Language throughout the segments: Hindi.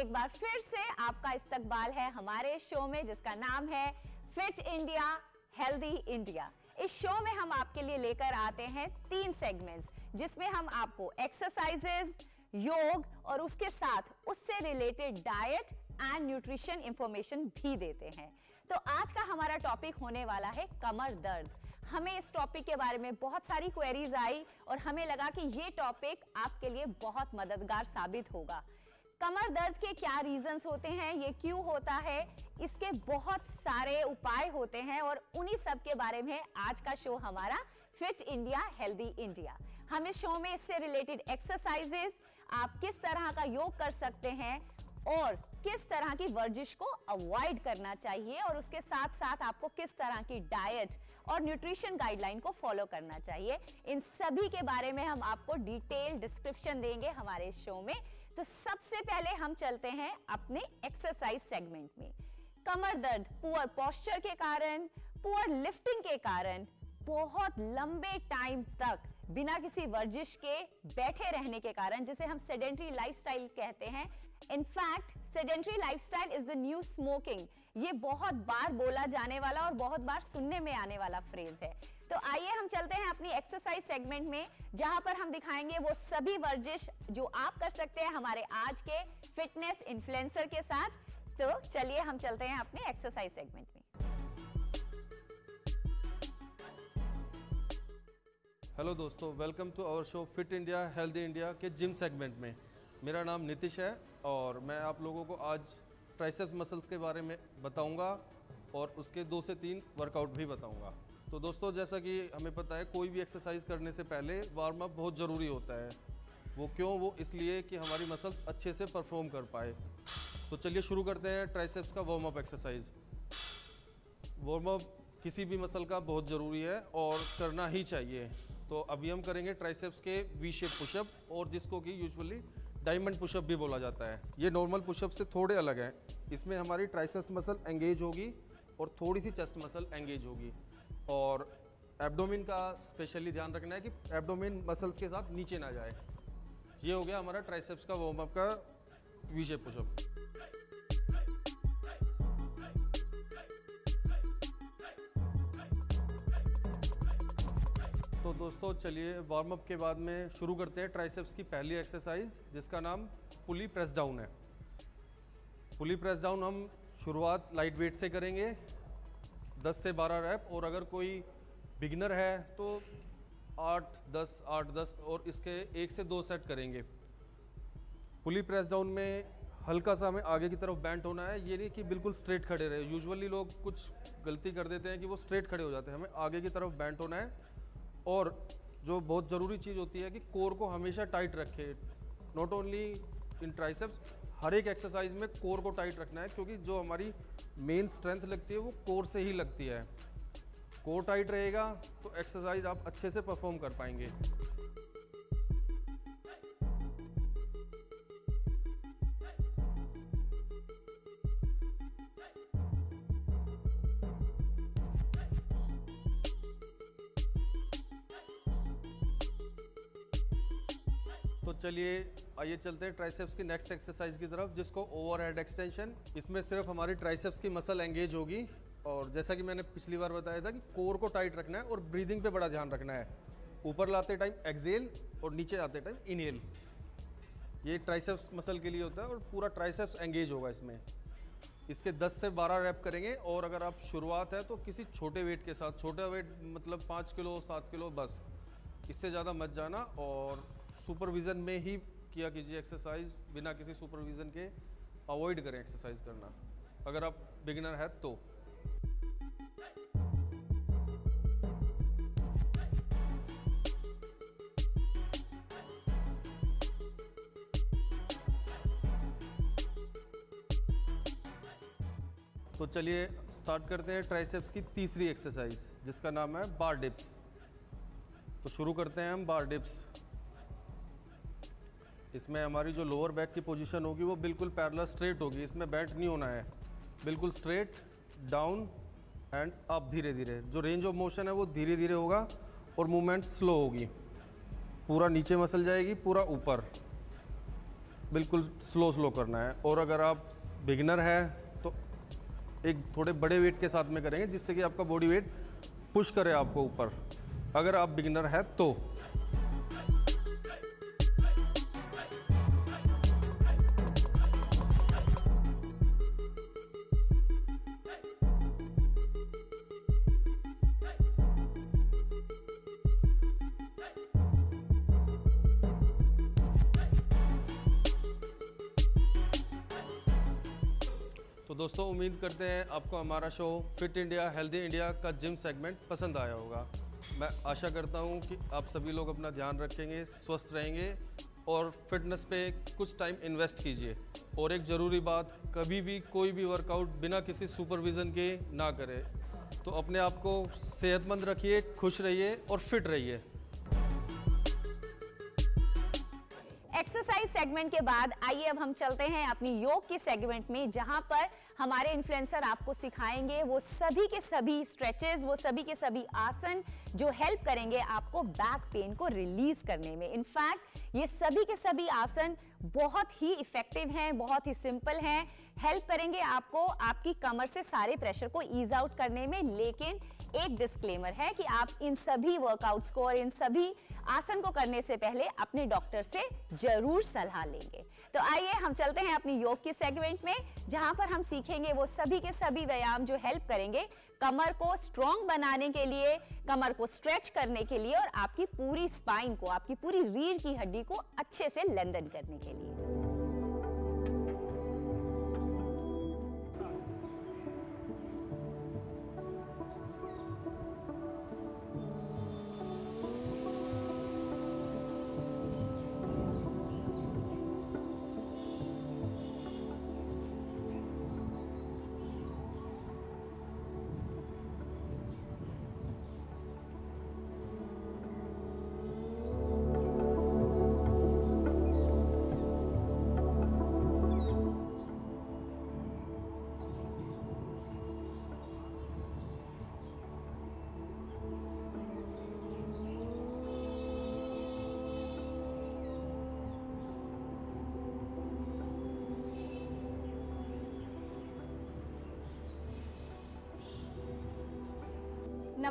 एक बार फिर से आपका इस्तकबाल है हमारे शो में, जिसका नाम है फिट इंडिया, हेल्दी इंडिया। इस शो में हम आपके लिए लेकर आते हैं तीन सेगमेंट्स जिसमें हम आपको एक्सरसाइजेज योग और उसके साथ उससे related diet and nutrition information भी देते हैं। तो आज का हमारा टॉपिक होने वाला है कमर दर्द। हमें इस टॉपिक के बारे में बहुत सारी क्वेरीज आई और हमें लगा कि ये टॉपिक आपके लिए बहुत मददगार साबित होगा। कमर दर्द के क्या रीजंस होते हैं, ये क्यों होता है, इसके बहुत सारे उपाय होते हैं और उन्हीं सब के बारे में आज का शो हमारा फिट इंडिया हेल्दी इंडिया हम इस शो में इससे रिलेटेड एक्सरसाइजेस आप किस तरह का योग कर सकते हैं और किस तरह की वर्जिश को अवॉइड करना चाहिए और उसके साथ साथ आपको किस तरह की डाइट और न्यूट्रिशन गाइडलाइन को फॉलो करना चाहिए। इन सभी के बारे में हम आपको डिटेल डिस्क्रिप्शन देंगे हमारे शो में। तो सबसे पहले हम चलते हैं अपने एक्सरसाइज सेगमेंट में। कमर दर्द पुअर पोस्चर के कारण पुअर लिफ्टिंग के कारण, बहुत लंबे टाइम तक बिना किसी वर्जिश के बैठे रहने के कारण, जिसे हम सेडेंट्री लाइफस्टाइल कहते हैं। In fact sedentary lifestyle is the new smoking ये बहुत बार बोला जाने वाला और बहुत बार सुनने में आने वाला फ्रेज है। तो आइए हम चलते हैं अपनी एक्सरसाइज सेगमेंट में, जहाँ पर हम दिखाएँगे वो सभी वर्जिश जो आप कर सकते हैं हमारे आज के फिटनेस इन्फ्लुएंसर के साथ। तो चलिए हम चलते हैं अपने एक्सरसाइज सेगमेंट में। हेलो दोस्तों welcome to our show Fit India Healthy India के जिम सेगमेंट में। मेरा नाम नितिश है और मैं आप लोगों को आज ट्राइसेप्स मसल्स के बारे में बताऊँगा और उसके दो से तीन वर्कआउट भी बताऊँगा। तो दोस्तों, जैसा कि हमें पता है, कोई भी एक्सरसाइज करने से पहले वार्म अप बहुत ज़रूरी होता है। वो क्यों? वो इसलिए कि हमारी मसल्स अच्छे से परफॉर्म कर पाए। तो चलिए शुरू करते हैं ट्राइसेप्स का warm up exercise warm up किसी भी मसल का बहुत ज़रूरी है और करना ही चाहिए। तो अभी हम करेंगे ट्राइसेप्स के वी शेप पुशअप और जिसको कि यूजुअली डायमंड पुशअप भी बोला जाता है। ये नॉर्मल पुशअप से थोड़े अलग हैं। इसमें हमारी ट्राइसेप्स मसल एंगेज होगी और थोड़ी सी चेस्ट मसल एंगेज होगी। और एब्डोमिन का स्पेशली ध्यान रखना है कि एब्डोमिन मसल्स के साथ नीचे ना जाए। ये हो गया हमारा ट्राइसेप्स का वार्म अप का वी शेप पुशअप। तो दोस्तों, चलिए वार्म अप के बाद में शुरू करते हैं ट्राइसेप्स की पहली एक्सरसाइज जिसका नाम पुली प्रेस डाउन है। पुली प्रेस डाउन हम शुरुआत लाइट वेट से करेंगे। 10 से 12 रैप, और अगर कोई बिगनर है तो 8 10 8 10 और इसके एक से दो सेट करेंगे। पुली प्रेस डाउन में हल्का सा हमें आगे की तरफ़ बैंट होना है, ये नहीं कि बिल्कुल स्ट्रेट खड़े रहे। यूजुअली लोग कुछ गलती कर देते हैं कि वो स्ट्रेट खड़े हो जाते हैं। हमें आगे की तरफ़ बैंट होना है, और जो बहुत ज़रूरी चीज़ होती है कि कोर को हमेशा टाइट रखे। नॉट ओनली इन ट्राइसेप्स हर एक एक्सरसाइज में कोर को टाइट रखना है, क्योंकि जो हमारी मेन स्ट्रेंथ लगती है वो कोर से ही लगती है। कोर टाइट रहेगा तो एक्सरसाइज आप अच्छे से परफॉर्म कर पाएँगे। तो चलिए आइए चलते हैं ट्राइसेप्स की नेक्स्ट एक्सरसाइज की तरफ़, जिसको ओवरहेड एक्सटेंशन इसमें सिर्फ़ हमारी ट्राइसेप्स की मसल एंगेज होगी। और जैसा कि मैंने पिछली बार बताया था कि कोर को टाइट रखना है और ब्रीदिंग पे बड़ा ध्यान रखना है। ऊपर लाते टाइम एक्सेल और नीचे आते टाइम इनहेल ये ट्राइसेप्स मसल के लिए होता है और पूरा ट्राइसेप्स एंगेज होगा इसमें। इसके 10 से 12 रैप करेंगे और अगर आप शुरुआत है तो किसी छोटे वेट के साथ, छोटा वेट मतलब 5 किलो 7 किलो, बस। इससे ज़्यादा मत जाना और सुपरविज़न में ही किया कीजिए एक्सरसाइज बिना किसी सुपरविज़न के अवॉइड करें एक्सरसाइज करना। अगर आप बिगिनर है तो। तो चलिए स्टार्ट करते हैं ट्राइसेप्स की तीसरी एक्सरसाइज जिसका नाम है बार डिप्स तो शुरू करते हैं हम बार डिप्स इसमें हमारी जो लोअर बैक की पोजीशन होगी, वो बिल्कुल पैरेलल स्ट्रेट होगी। इसमें बैठ नहीं होना है। बिल्कुल स्ट्रेट डाउन एंड अप धीरे धीरे जो रेंज ऑफ़ मोशन है, वो धीरे धीरे होगा और मूवमेंट स्लो होगी। पूरा नीचे मसल जाएगी, पूरा ऊपर। बिल्कुल स्लो स्लो करना है। और अगर आप बिगनर है तो एक थोड़े बड़े वेट के साथ में करेंगे, जिससे कि आपका बॉडी वेट पुश करे आपको ऊपर। अगर आप बिगनर है तो दोस्तों, उम्मीद करते हैं आपको हमारा show Fit India Healthy India का जिम सेगमेंट पसंद आया होगा। मैं आशा करता हूँ कि आप सभी लोग अपना ध्यान रखेंगे, स्वस्थ रहेंगे और फिटनेस पे कुछ टाइम इन्वेस्ट कीजिए। और एक ज़रूरी बात, कभी भी कोई भी वर्कआउट बिना किसी सुपरविज़न के ना करें। तो अपने आप को सेहतमंद रखिए, खुश रहिए और फिट रहिए। एक्सरसाइज सेगमेंट के बाद आइए, अब हम चलते हैं अपनी योग की सेगमेंट में, जहाँ पर हमारे इन्फ्लुएंसर आपको सिखाएँगे, वो सभी के सभी स्ट्रेचेस वो सभी के सभी आसन जो हेल्प करेंगे आपको बैक पेन को रिलीज़ करने में। इनफैक्ट ये सभी के सभी आसन बहुत ही इफ़ेक्टिव हैं, बहुत ही सिंपल हैं। हेल्प करेंगे आपको आपकी कमर से सारे प्रेशर को ईज आउट करने में, लेकिन एक डिस्क्लेमर है कि आप इन सभी वर्कआउट्स को और इन सभी आसन को करने से पहले अपने डॉक्टर से ज़रूर सलाह लेंगे। तो आइए हम चलते हैं अपनी योग की सेगमेंट में, जहाँ पर हम सीखेंगे वो सभी के सभी व्यायाम जो हेल्प करेंगे, कमर को स्ट्रॉन्ग बनाने के लिए, कमर को स्ट्रेच करने के लिए और आपकी पूरी स्पाइन को, आपकी पूरी रीढ़ की हड्डी को अच्छे से लेंदन करने के लिए।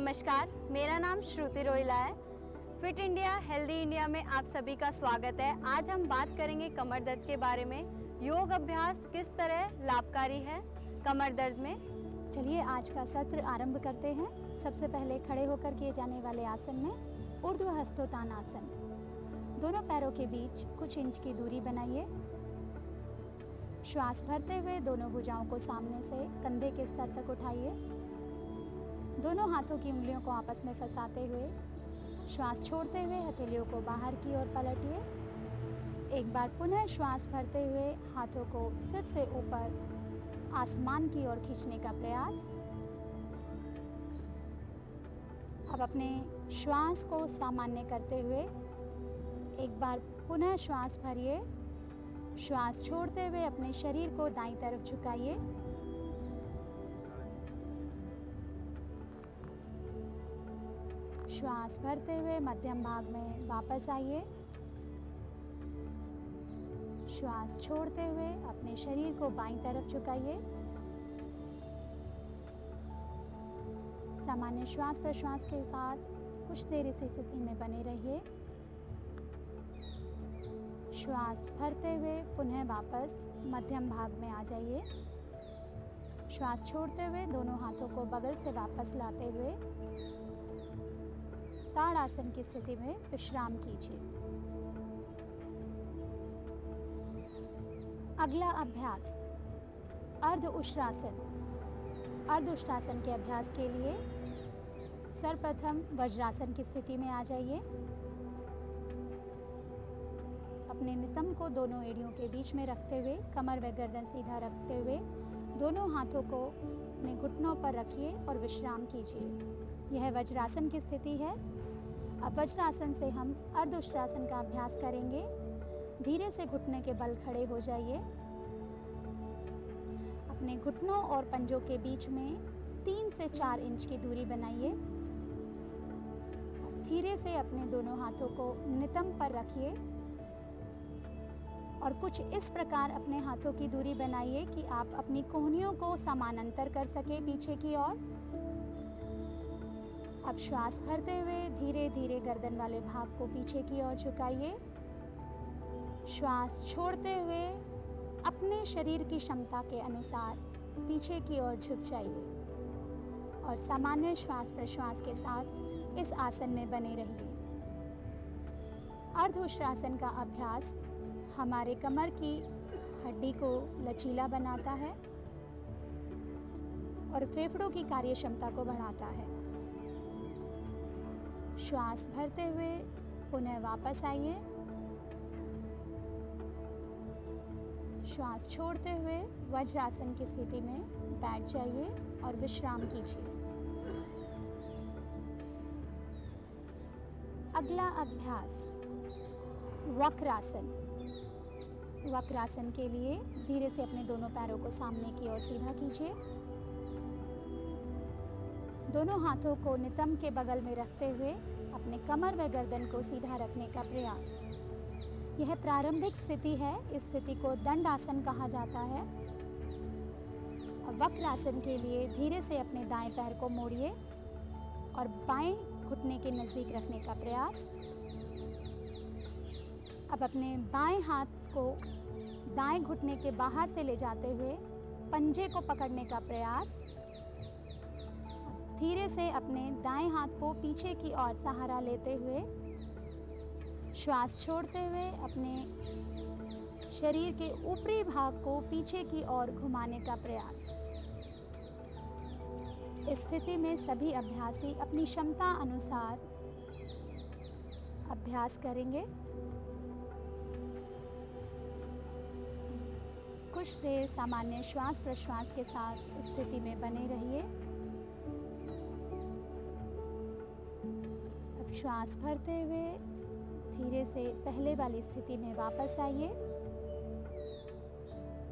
नमस्कार, मेरा नाम श्रुति रोहिला है। फिट इंडिया, हेल्दी इंडिया में आप सभी का स्वागत है। आज हम बात करेंगे कमर दर्द के बारे में। योग अभ्यास किस तरह लाभकारी है कमर दर्द में? चलिए, आज का सत्र आरंभ करते हैं। सबसे पहले खड़े होकर किए जाने वाले आसन में ऊर्ध्व हस्तोतान आसन दोनों पैरों के बीच कुछ इंच की दूरी बनाइए। श्वास भरते हुए दोनों भुजाओं को सामने से कंधे के स्तर तक उठाइए। दोनों हाथों की उंगलियों को आपस में फंसाते हुए, श्वास छोड़ते हुए हथेलियों को बाहर की ओर पलटिए। एक बार पुनः श्वास भरते हुए हाथों को सिर से ऊपर आसमान की ओर खींचने का प्रयास। अब अपने श्वास को सामान्य करते हुए एक बार पुनः श्वास भरिए। श्वास छोड़ते हुए अपने शरीर को दाईं तरफ़ झुकाइए। श्वास भरते हुए मध्यम भाग में वापस आइए। श्वास छोड़ते हुए अपने शरीर को बाईं तरफ़ झुकाइए। सामान्य श्वास प्रश्वास के साथ कुछ देर इसी स्थिति में बने रहिए। श्वास भरते हुए पुनः वापस मध्यम भाग में आ जाइए। श्वास छोड़ते हुए दोनों हाथों को बगल से वापस लाते हुए ताड़ आसन की स्थिति में विश्राम कीजिए। अगला अभ्यास। अर्ध उष्ट्रासन। अर्ध उष्ट्रासन के अभ्यास के लिए सर्वप्रथम वज्रासन की स्थिति में आ जाइए। अपने नितंब को दोनों एड़ियों के बीच में रखते हुए, कमर व गर्दन सीधा रखते हुए, दोनों हाथों को अपने घुटनों पर रखिए और विश्राम कीजिए। यह वज्रासन की स्थिति है। अब वज्रासन से हम अर्धुष्ट्रासन का अभ्यास करेंगे। धीरे से घुटने के बल खड़े हो जाइए। अपने घुटनों और पंजों के बीच में तीन से चार इंच की दूरी बनाइए। धीरे से अपने दोनों हाथों को नितंब पर रखिए। और कुछ इस प्रकार अपने हाथों की दूरी बनाइए कि आप अपनी कोहनियों को समानांतर कर सके पीछे की ओर। अब श्वास भरते हुए धीरे धीरे गर्दन वाले भाग को पीछे की ओर झुकाइए। श्वास छोड़ते हुए अपने शरीर की क्षमता के अनुसार पीछे की ओर झुक जाइए और सामान्य श्वास प्रश्वास के साथ इस आसन में बने रहिए। अर्धउष्ट्रासन का अभ्यास हमारे कमर की हड्डी को लचीला बनाता है और फेफड़ों की कार्य क्षमता को बढ़ाता है। श्वास भरते हुए पुनः वापस आइए। श्वास छोड़ते हुए वज्रासन की स्थिति में बैठ जाइए और विश्राम कीजिए। अगला अभ्यास, वक्रासन। वक्रासन के लिए धीरे से अपने दोनों पैरों को सामने की ओर सीधा कीजिए। दोनों हाथों को नितंब के बगल में रखते हुए अपने कमर व गर्दन को सीधा रखने का प्रयास। यह प्रारंभिक स्थिति है। इस स्थिति को दंड आसन कहा जाता है। वक्र आसन के लिए धीरे से अपने दाएँ पैर को मोड़िए और बाएँ घुटने के नज़दीक रखने का प्रयास। अब अपने बाएँ हाथ को दाएँ घुटने के बाहर से ले जाते हुए पंजे को पकड़ने का प्रयास। धीरे से अपने दाएँ हाथ को पीछे की ओर सहारा लेते हुए, श्वास छोड़ते हुए अपने शरीर के ऊपरी भाग को पीछे की ओर घुमाने का प्रयास। स्थिति में सभी अभ्यासी अपनी क्षमता अनुसार अभ्यास करेंगे। कुछ देर सामान्य श्वास प्रश्वास के साथ स्थिति में बने रहिए। श्वास भरते हुए धीरे से पहले वाली स्थिति में वापस आइए।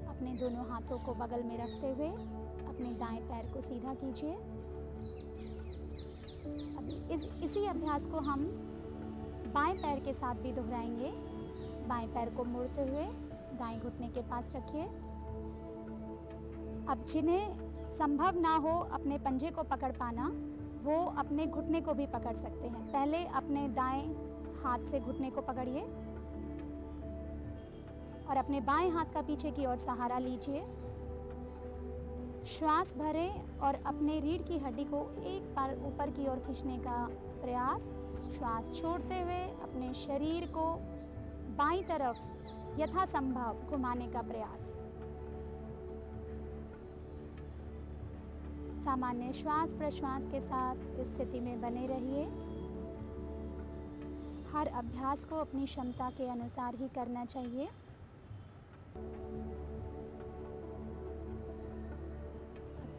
अपने दोनों हाथों को बगल में रखते हुए अपने दाएँ पैर को सीधा कीजिए। अभी इस, इसी अभ्यास को हम बाएँ पैर के साथ भी दोहराएँगे। बाएँ पैर को मुड़ते हुए दाएँ घुटने के पास रखिए। अब जिन्हें संभव ना हो अपने पंजे को पकड़ पाना वो अपने घुटने को भी पकड़ सकते हैं। पहले अपने दाएँ हाथ से घुटने को पकड़िए और अपने बाएँ हाथ का पीछे की ओर सहारा लीजिए। श्वास भरें और अपने रीढ़ की हड्डी को एक बार ऊपर की ओर खींचने का प्रयास। श्वास छोड़ते हुए अपने शरीर को बाईं तरफ़ यथासंभव घुमाने का प्रयास। सामान्य श्वास प्रश्वास के साथ इस स्थिति में बने रहिए। हर अभ्यास को अपनी क्षमता के अनुसार ही करना चाहिए।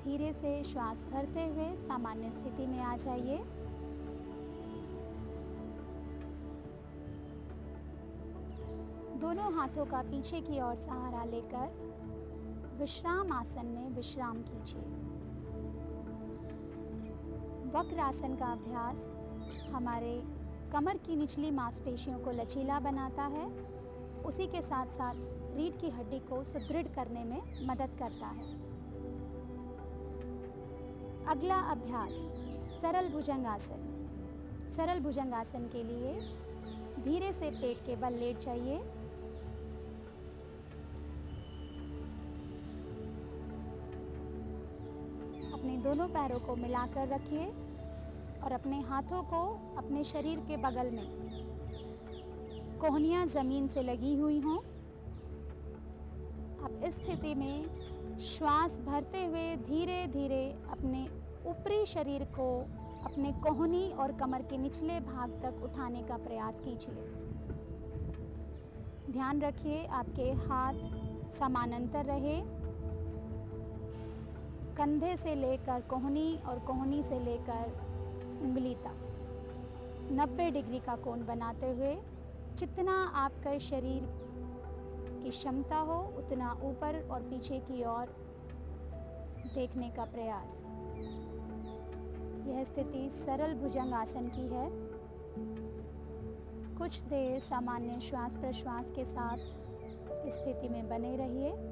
धीरे से श्वास भरते हुए सामान्य स्थिति में आ जाइए। दोनों हाथों का पीछे की ओर सहारा लेकर विश्राम आसन में विश्राम कीजिए। वक्र आसन का अभ्यास हमारे कमर की निचली मांसपेशियों को लचीला बनाता है। उसी के साथ साथ रीढ़ की हड्डी को सुदृढ़ करने में मदद करता है। अगला अभ्यास, सरल भुजंगासन। सरल भुजंगासन के लिए धीरे से पेट के बल लेट जाइए। अपने दोनों पैरों को मिलाकर रखिए और अपने हाथों को अपने शरीर के बगल में। कोहनियाँ ज़मीन से लगी हुई हों। अब इस स्थिति में श्वास भरते हुए धीरे धीरे अपने ऊपरी शरीर को अपने कोहनी और कमर के निचले भाग तक उठाने का प्रयास कीजिए। ध्यान रखिए, आपके हाथ समानांतर रहे। कंधे से लेकर कोहनी और कोहनी से लेकर उंगली तक 90 डिग्री का कोण बनाते हुए, जितना आपका शरीर की क्षमता हो, उतना ऊपर और पीछे की ओर देखने का प्रयास। यह स्थिति सरल भुजंग आसन की है। कुछ देर सामान्य श्वास प्रश्वास के साथ स्थिति में बने रहिए।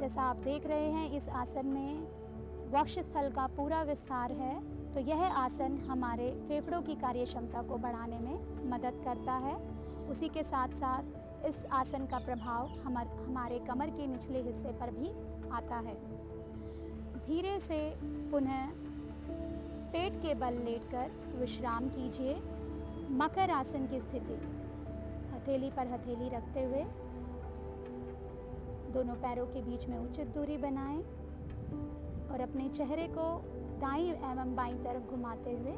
जैसा आप देख रहे हैं इस आसन में वक्ष स्थल का पूरा विस्तार है। तो यह आसन हमारे फेफड़ों की कार्य क्षमता को बढ़ाने में मदद करता है। उसी के साथ साथ इस आसन का प्रभाव हमार, हमारे कमर के निचले हिस्से पर भी आता है। धीरे से पुनः पेट के बल लेटकर विश्राम कीजिए। मकर आसन की स्थिति हथेली पर हथेली रखते हुए दोनों पैरों के बीच में उचित दूरी बनाएँ और अपने चेहरे को दाई एवं बाई तरफ़ घुमाते हुए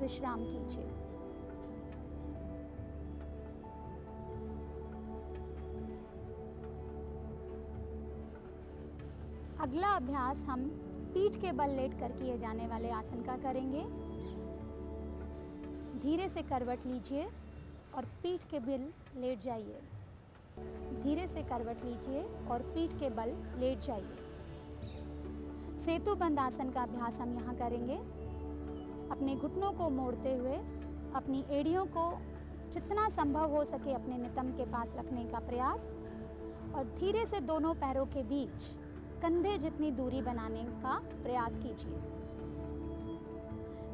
विश्राम कीजिए। अगला अभ्यास हम पीठ के बल लेट कर किए जाने वाले आसन का करेंगे। धीरे से करवट लीजिए और पीठ के बिल लेट जाइए। धीरे से करवट लीजिए और पीठ के बल लेट जाइए। सेतु बंद आसन का अभ्यास हम यहाँ करेंगे। अपने घुटनों को मोड़ते हुए, अपनी एड़ियों को जितना संभव हो सके अपने नितंब के पास रखने का प्रयास और धीरे से दोनों पैरों के बीच कंधे जितनी दूरी बनाने का प्रयास कीजिए।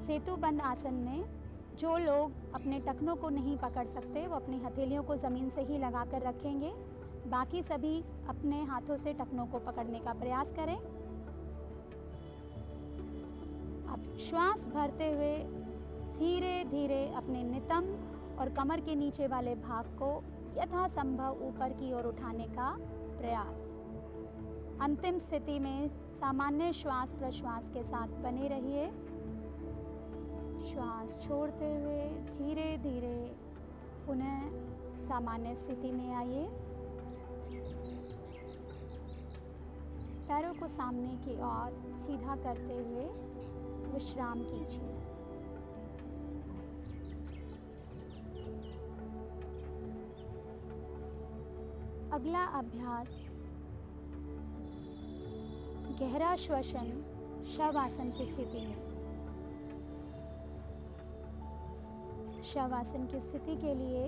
सेतु बंद आसन में जो लोग अपने टखनों को नहीं पकड़ सकते, वो अपनी हथेलियों को ज़मीन से ही लगा कर रखेंगे। बाकी सभी अपने हाथों से टखनों को पकड़ने का प्रयास करें। अब श्वास भरते हुए धीरे धीरे अपने नितंब और कमर के नीचे वाले भाग को यथासंभव ऊपर की ओर उठाने का प्रयास। अंतिम स्थिति में सामान्य श्वास प्रश्वास के साथ बने रहिए। श्वास छोड़ते हुए धीरे धीरे पुनः सामान्य स्थिति में आइए। पैरों को सामने की ओर सीधा करते हुए विश्राम कीजिए। अगला अभ्यास, गहरा श्वसन शव आसन की स्थिति में। शव आसन की स्थिति के लिए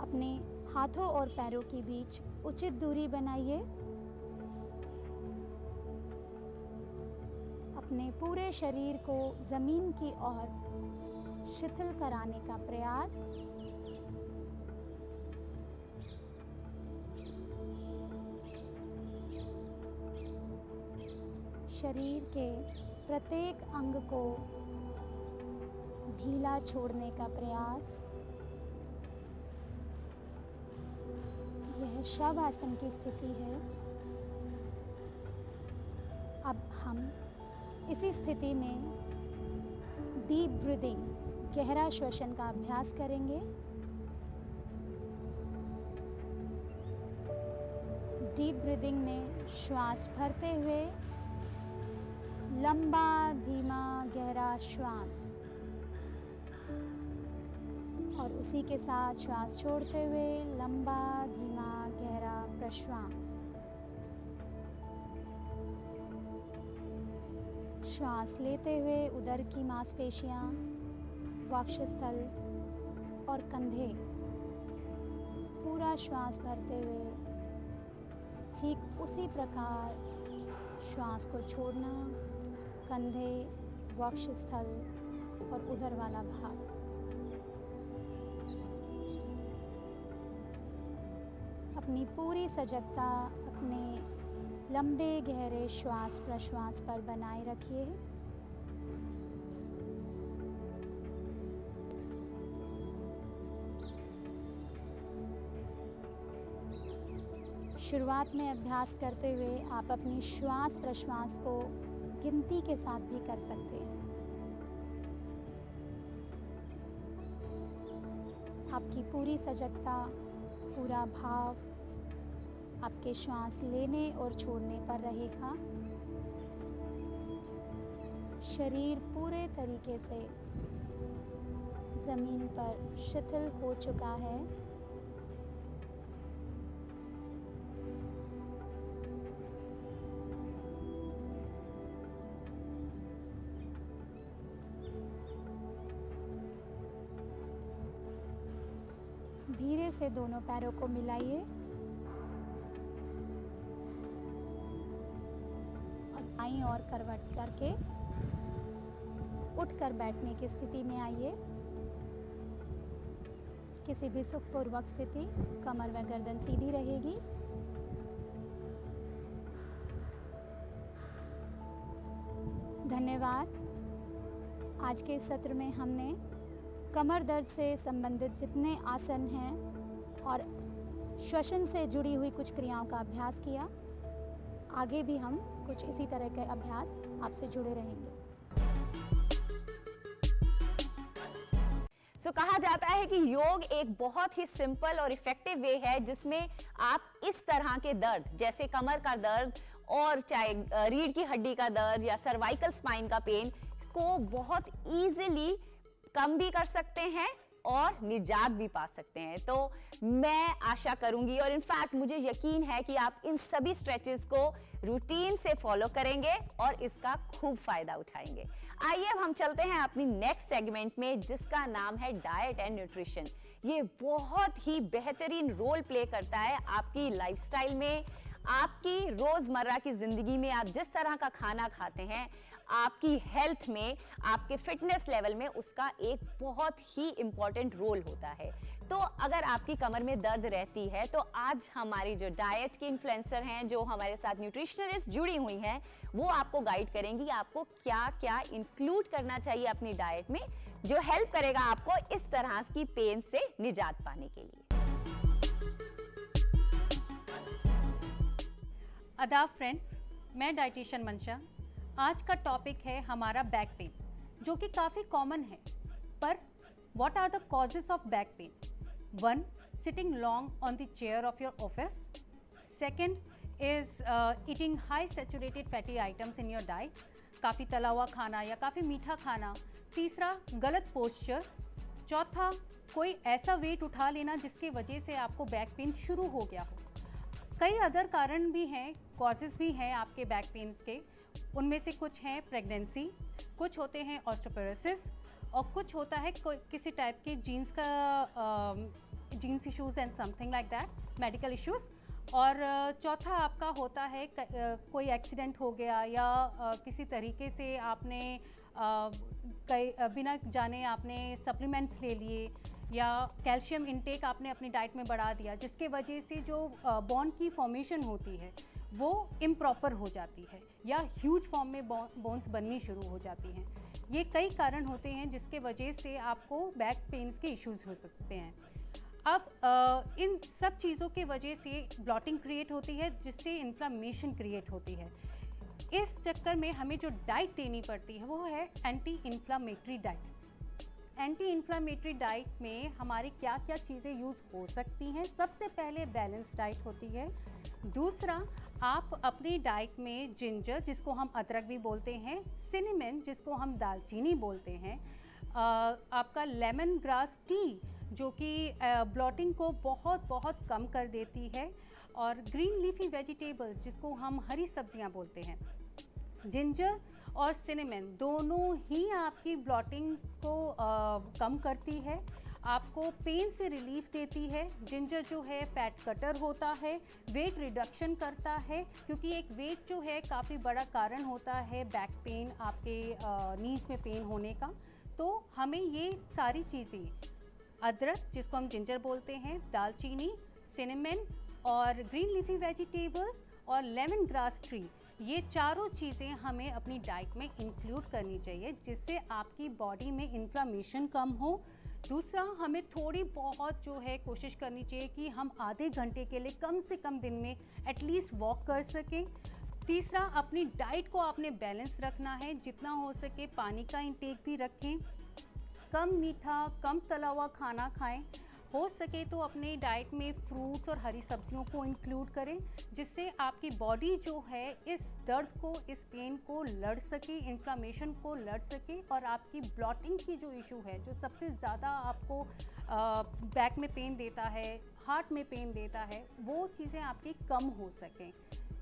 अपने हाथों और पैरों के बीच उचित दूरी बनाइए। अपने पूरे शरीर को ज़मीन की ओर शिथिल कराने का प्रयास। शरीर के प्रत्येक अंग को ढीला छोड़ने का प्रयास। यह शव आसन की स्थिति है। अब हम इसी स्थिति में डीप ब्रीदिंग गहरा श्वसन का अभ्यास करेंगे। डीप ब्रीदिंग में श्वास भरते हुए लंबा धीमा गहरा श्वास और उसी के साथ श्वास छोड़ते हुए लंबा, धीमा, गहरा प्रश्वास। श्वास लेते हुए उदर की मांसपेशियाँ वक्षस्थल और कंधे, पूरा श्वास भरते हुए ठीक उसी प्रकार श्वास को छोड़ना, कंधे वक्षस्थल और उधर वाला भाग। अपनी पूरी सजगता, अपने लंबे गहरे श्वास प्रश्वास पर बनाए रखिए। शुरुआत में अभ्यास करते हुए आप अपनी श्वास प्रश्वास को गिनती के साथ भी कर सकते हैं। आपकी पूरी सजगता, पूरा भाव आपके श्वास लेने और छोड़ने पर रहेगा। शरीर पूरे तरीके से ज़मीन पर शिथिल हो चुका है। धीरे से दोनों पैरों को मिलाइए। करवट करके उठकर बैठने की स्थिति में आइए। किसी भी सुखपूर्वक स्थिति, कमर व गर्दन सीधी रहेगी। धन्यवाद। आज के सत्र में हमने कमर दर्द से संबंधित जितने आसन हैं और श्वसन से जुड़ी हुई कुछ क्रियाओं का अभ्यास किया। आगे भी हम कुछ इसी तरह के अभ्यास आपसे जुड़े रहेंगे। So, कहा जाता है कि योग एक बहुत ही सिंपल और इफ़ेक्टिव वे है जिसमें आप इस तरह के दर्द जैसे कमर का दर्द और चाहे रीढ़ की हड्डी का दर्द या सर्वाइकल स्पाइन का पेन को बहुत इजीली कम भी कर सकते हैं और निजात भी पा सकते हैं। तो मैं आशा करूँगी और इनफैक्ट मुझे यकीन है कि आप इन सभी स्ट्रेचेस को रूटीन से फॉलो करेंगे और इसका खूब फ़ायदा उठाएँगे। आइए अब हम चलते हैं अपनी नेक्स्ट सेगमेंट में जिसका नाम है डाइट एंड न्यूट्रिशन ये बहुत ही बेहतरीन रोल प्ले करता है आपकी लाइफस्टाइल में, आपकी रोज़मर्रा की ज़िंदगी में। आप जिस तरह का खाना खाते हैं, आपकी हेल्थ में, आपके फिटनेस लेवल में उसका एक बहुत ही इंपॉर्टेंट रोल होता है। तो अगर आपकी कमर में दर्द रहती है तो आज हमारी जो डाइट की इन्फ्लुएंसर हैं, जो हमारे साथ न्यूट्रिशनलिस्ट जुड़ी हुई हैं, वो आपको गाइड करेंगी आपको क्या क्या इंक्लूड करना चाहिए अपनी डाइट में, जो हेल्प करेगा आपको इस तरह की पेन से निजात पाने के लिए। अदाब फ्रेंड्स मैं डाइटिशियन मंशा। आज का टॉपिक है हमारा बैक पेन जो कि काफ़ी कॉमन है। पर what are the causes of back pain one sitting long on the chair of your office second is eating high saturated fatty items in your diet काफ़ी तला हुआ खाना या काफ़ी मीठा खाना तीसरा गलत पोस्चर चौथा कोई ऐसा वेट उठा लेना जिसकी वजह से आपको बैक पेन शुरू हो गया हो कई अदर कारण भी हैं कॉजेज़ भी हैं आपके बैक पेन्स के उनमें से कुछ हैं प्रेगनेंसी कुछ होते हैं ऑस्टोपेरोसिस और कुछ होता है किसी टाइप के जीन्स का genes issues and something like that medical issues और चौथा आपका होता है कोई एक्सीडेंट हो गया या किसी तरीके से आपने कई बिना जाने आपने सप्लीमेंट्स ले लिए या कैल्शियम इनटेक आपने अपनी डाइट में बढ़ा दिया, जिसके वजह से जो बॉन्ड की फॉर्मेशन होती है, वो इम्प्रॉपर हो जाती है या ह्यूज फॉर्म में बोन्स बननी शुरू हो जाती हैं। ये कई कारण होते हैं जिसके वजह से आपको बैक पेन्स के इश्यूज़ हो सकते हैं। अब इन सब चीज़ों के वजह से ब्लॉटिंग क्रिएट होती है, जिससे इन्फ्लामेशन क्रिएट होती है। इस चक्कर में हमें जो डाइट देनी पड़ती है, वो है anti inflammatory diet anti inflammatory diet में हमारी क्या क्या चीज़ें यूज़ हो सकती हैं, सबसे पहले बैलेंस डाइट होती है। दूसरा, आप अपनी डाइट में जिंजर जिसको हम अदरक भी बोलते हैं सिनेमन जिसको हम दालचीनी बोलते हैं आपका लेमन ग्रास टी जो कि ब्लॉटिंग को बहुत बहुत कम कर देती है और ग्रीन लीफी वेजिटेबल्स जिसको हम हरी सब्ज़ियाँ बोलते हैं जिंजर और सिनेमन दोनों ही आपकी ब्लॉटिंग को आ, कम करती है। आपको पेन से रिलीफ देती है। जिंजर जो है फैट कटर होता है वेट रिडक्शन करता है क्योंकि एक वेट जो है काफ़ी बड़ा कारण होता है बैक पेन आपके नीज में पेन होने का। तो हमें ये सारी चीज़ें अदरक, जिसको हम जिंजर बोलते हैं, दालचीनी सिनेमन और ग्रीन लीफी वेजिटेबल्स और लेमन ग्रास ट्री ये चारों चीज़ें हमें अपनी डाइट में इंक्लूड करनी चाहिए, जिससे आपकी बॉडी में इन्फ्लामेशन कम हो। दूसरा, हमें थोड़ी बहुत जो है कोशिश करनी चाहिए कि हम आधे घंटे के लिए कम से कम दिन में एटलीस्ट वॉक कर सकें। तीसरा, अपनी डाइट को आपने बैलेंस रखना है, जितना हो सके पानी का इंटेक भी रखें। कम मीठा कम तला हुआ खाना खाएँ। हो सके तो अपने डाइट में फ्रूट्स और हरी सब्जियों को इंक्लूड करें जिससे आपकी बॉडी जो है इस दर्द को इस पेन को लड़ सके इन्फ्लामेशन को लड़ सके और आपकी ब्लॉटिंग की जो इशू है जो सबसे ज़्यादा आपको आ, बैक में पेन देता है हार्ट में पेन देता है वो चीज़ें आपकी कम हो सकें।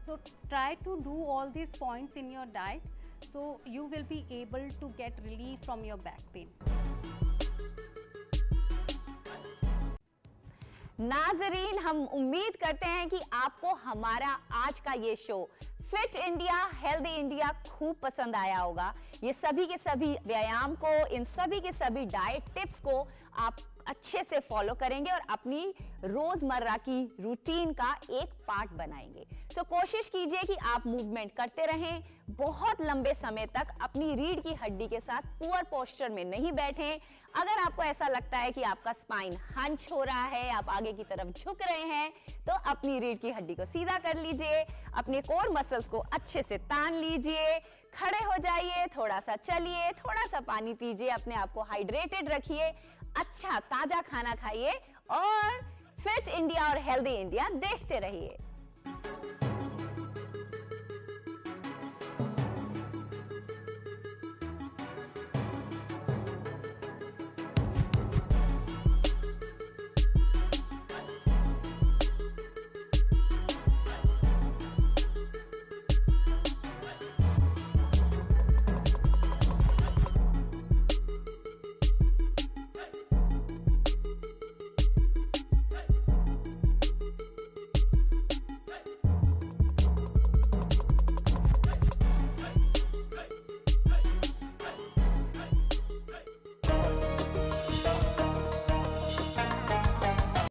so try to do all these points in your diet so, you will be able to get relief from your back pain. नाजरीन, हम उम्मीद करते हैं कि आपको हमारा आज का ये show Fit India Healthy India खूब पसंद आया होगा। ये सभी के सभी व्यायाम को, इन सभी के सभी डाइट टिप्स को आप अच्छे से फॉलो करेंगे और अपनी रोज़मर्रा की रूटीन का एक पार्ट बनाएँगे। सो so, कोशिश कीजिए कि आप मूवमेंट करते रहें बहुत लंबे समय तक अपनी रीढ़ की हड्डी के साथ पुअर पोस्चर में नहीं बैठें। अगर आपको ऐसा लगता है कि आपका स्पाइन हंच हो रहा है आप आगे की तरफ़ झुक रहे हैं तो अपनी रीढ़ की हड्डी को सीधा कर लीजिए अपने कोर मसल्स को अच्छे से तान लीजिए खड़े हो जाइए थोड़ा सा चलिए थोड़ा सा पानी पीजिए अपने आप को हाइड्रेटेड रखिए। अच्छा ताज़ा खाना खाइए और फिट इंडिया और हेल्दी इंडिया देखते रहिए।